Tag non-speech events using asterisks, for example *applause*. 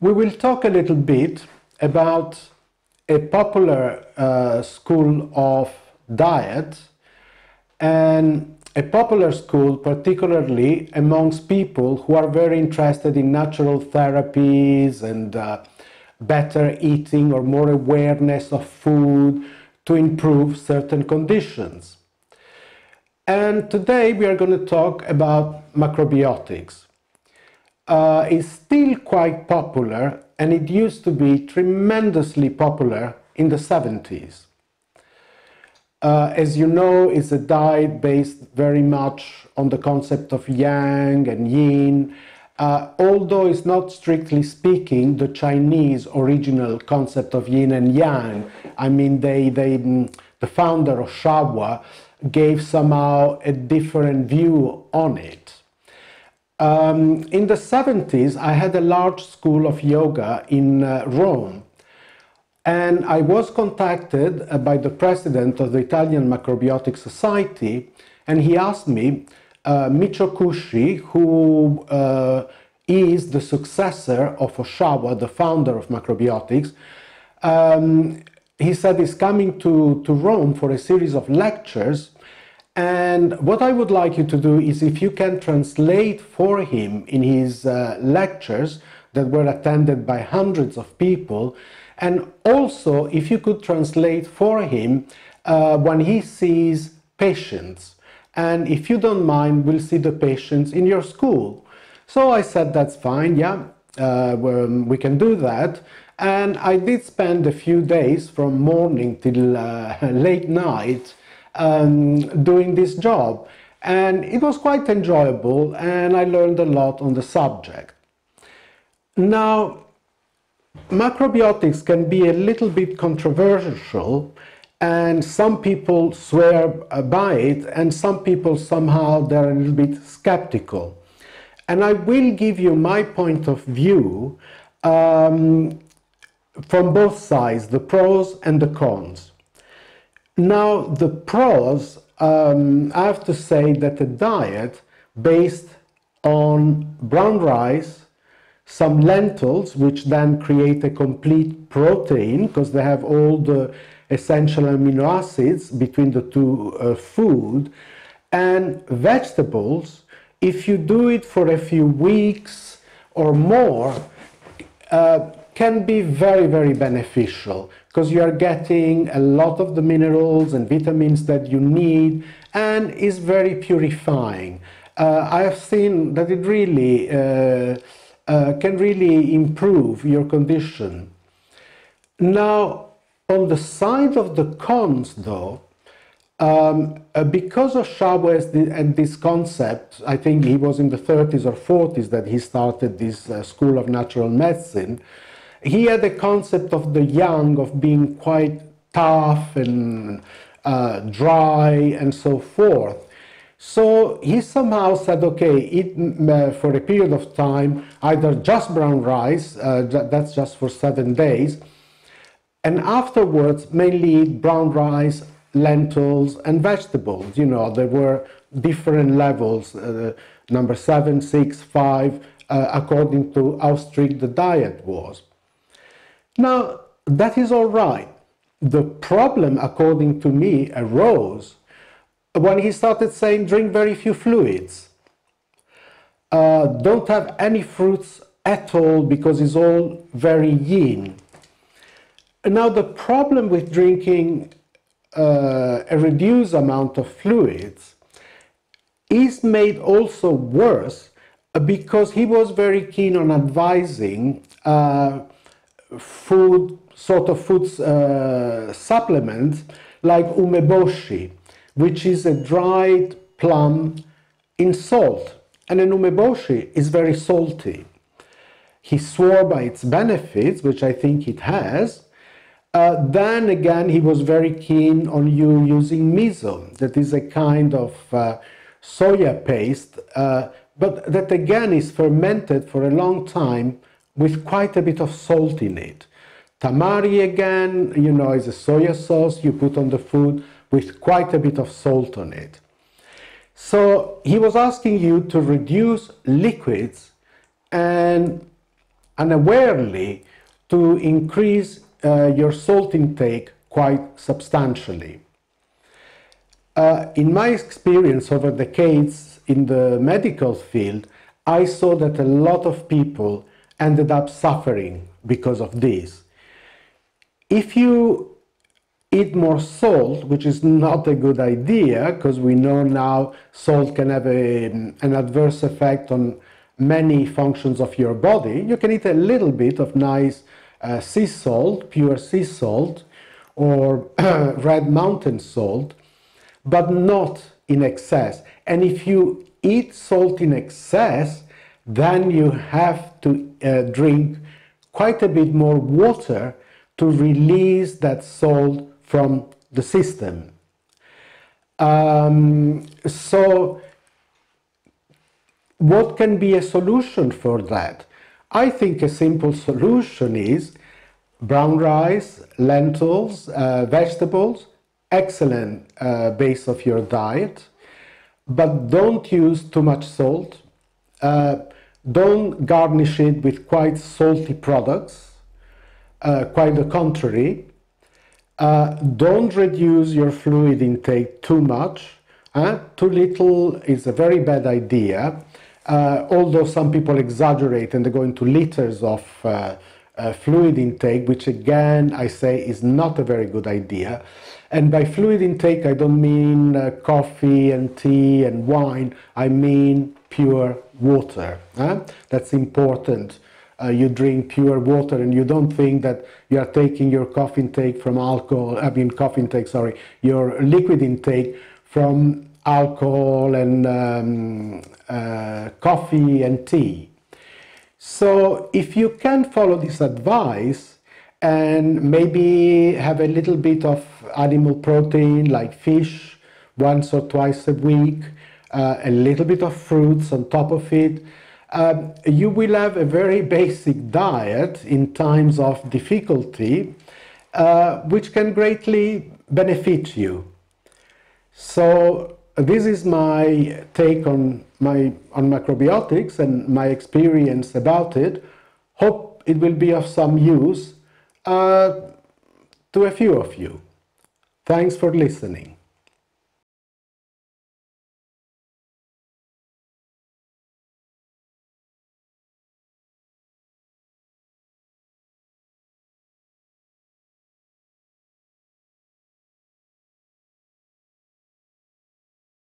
we will talk a little bit about a popular uh, school of diet and a popular school particularly amongst people who are very interested in natural therapies and uh, better eating or more awareness of food to improve certain conditions. And today we are going to talk about macrobiotics. Uh, it's still quite popular and it used to be tremendously popular in the 70s. Uh, as you know, it's a diet based very much on the concept of yang and yin, uh, although it's not strictly speaking the Chinese original concept of yin and yang. I mean, they, they, mm, the founder of Shawa gave somehow a different view on it. Um, in the 70s, I had a large school of yoga in uh, Rome. And I was contacted uh, by the president of the Italian Macrobiotic Society, and he asked me, uh, Michio Kushi, who uh, is the successor of Ohsawa, the founder of macrobiotics, um, he said he's coming to, to Rome for a series of lectures and what I would like you to do is if you can translate for him in his uh, lectures that were attended by hundreds of people, and also if you could translate for him uh, when he sees patients. And if you don't mind, we'll see the patients in your school. So I said, that's fine, yeah, uh, we can do that. And I did spend a few days from morning till uh, *laughs* late night um, doing this job. And it was quite enjoyable, and I learned a lot on the subject. Now, macrobiotics can be a little bit controversial, and some people swear by it, and some people somehow they're a little bit skeptical. And I will give you my point of view um, from both sides, the pros and the cons. Now, the pros, um, I have to say that a diet based on brown rice, some lentils, which then create a complete protein because they have all the essential amino acids between the two uh, food, and vegetables, if you do it for a few weeks or more, uh, can be very, very beneficial because you are getting a lot of the minerals and vitamins that you need and is very purifying. Uh, I have seen that it really uh, uh, can really improve your condition. Now, on the side of the cons, though, um, uh, because of Chavez and this concept, I think he was in the 30s or 40s that he started this uh, school of natural medicine he had a concept of the yang of being quite tough and uh, dry and so forth. So he somehow said, okay, eat uh, for a period of time either just brown rice, uh, that's just for seven days, and afterwards mainly eat brown rice, lentils, and vegetables. You know, there were different levels, uh, number seven, six, five, uh, according to how strict the diet was. Now, that is all right. The problem, according to me, arose when he started saying drink very few fluids. Uh, don't have any fruits at all because it's all very yin. Now, the problem with drinking uh, a reduced amount of fluids is made also worse because he was very keen on advising uh, food, sort of food uh, supplement like umeboshi, which is a dried plum in salt. And an umeboshi is very salty. He swore by its benefits, which I think it has. Uh, then again, he was very keen on you using miso, that is a kind of uh, soya paste, uh, but that again is fermented for a long time with quite a bit of salt in it. Tamari again, you know, is a soya sauce you put on the food with quite a bit of salt on it. So he was asking you to reduce liquids and unawarely to increase uh, your salt intake quite substantially. Uh, in my experience over decades in the medical field, I saw that a lot of people ended up suffering because of this. If you eat more salt, which is not a good idea because we know now salt can have a, an adverse effect on many functions of your body, you can eat a little bit of nice uh, sea salt, pure sea salt, or *clears throat* red mountain salt, but not in excess. And if you eat salt in excess, then you have to uh, drink quite a bit more water to release that salt from the system. Um, so, what can be a solution for that? I think a simple solution is brown rice, lentils, uh, vegetables, excellent uh, base of your diet, but don't use too much salt. Uh, don't garnish it with quite salty products, uh, quite the contrary. Uh, don't reduce your fluid intake too much. Uh, too little is a very bad idea, uh, although some people exaggerate and they go into liters of uh, uh, fluid intake, which again I say is not a very good idea. And by fluid intake, I don't mean uh, coffee and tea and wine, I mean pure water. Huh? That's important. Uh, you drink pure water and you don't think that you are taking your coffee intake from alcohol, I mean, coffee intake, sorry, your liquid intake from alcohol and um, uh, coffee and tea. So if you can follow this advice and maybe have a little bit of animal protein like fish once or twice a week, uh, a little bit of fruits on top of it, um, you will have a very basic diet in times of difficulty, uh, which can greatly benefit you. So this is my take on my on macrobiotics and my experience about it. Hope it will be of some use uh, to a few of you. Thanks for listening.